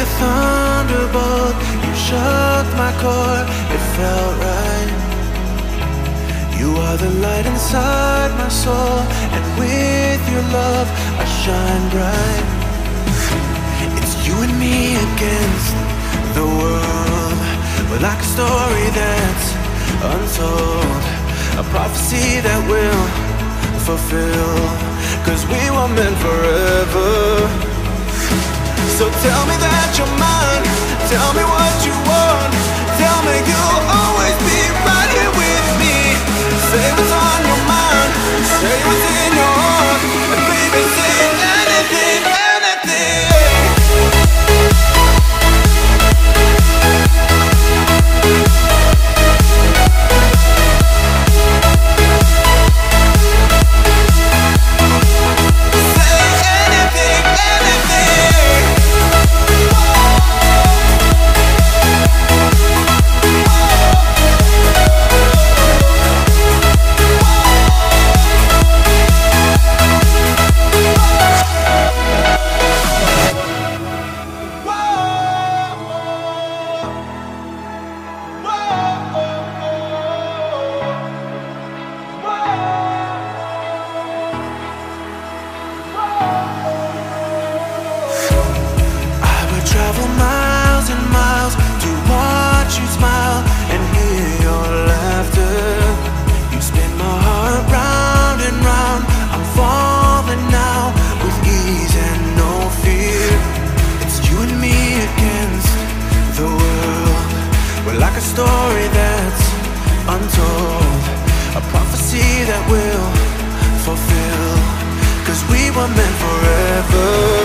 a thunderbolt. You shook my core, it felt right. You are the light inside my soul, and with your love, I shine bright. It's you and me against the world. We're like a story that's untold, a prophecy that will fulfill. Cause we were meant forever. So tell me that you're mine. Tell me what a story that's untold, a prophecy that will fulfill. Cause we were meant forever.